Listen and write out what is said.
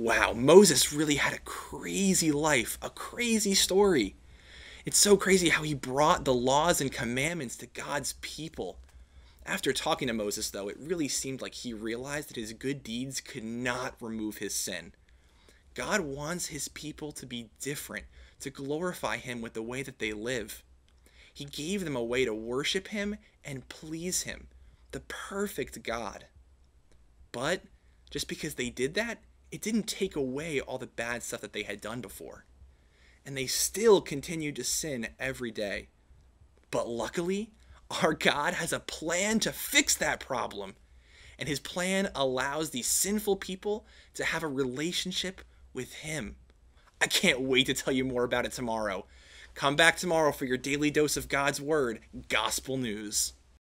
Wow, Moses really had a crazy life, a crazy story. It's so crazy how he brought the laws and commandments to God's people. After talking to Moses, though, it really seemed like he realized that his good deeds could not remove his sin. God wants his people to be different, to glorify him with the way that they live. He gave them a way to worship him and please him, the perfect God. But just because they did that, it didn't take away all the bad stuff that they had done before. And they still continued to sin every day. But luckily, our God has a plan to fix that problem. And his plan allows these sinful people to have a relationship with him. I can't wait to tell you more about it tomorrow. Come back tomorrow for your daily dose of God's Word, Gospel News.